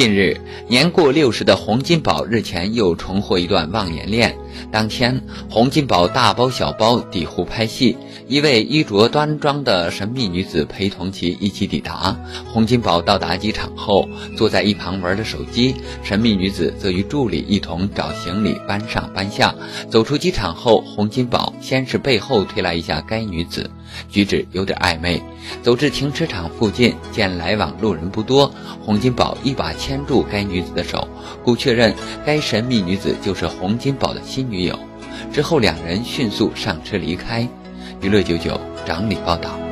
近日，年过六十的洪金宝日前又重获一段忘年恋。当天，洪金宝大包小包抵沪拍戏，一位衣着端庄的神秘女子陪同其一起抵达。洪金宝到达机场后，坐在一旁玩着手机，神秘女子则与助理一同找行李搬上搬下。走出机场后，洪金宝先是背后推了一下该女子，举止有点暧昧。走至停车场附近，见来往路人不多，洪金宝一把牵住该女子的手，故确认该神秘女子就是洪金宝的妻女友。之后，两人迅速上车离开。娱乐九九整理报道。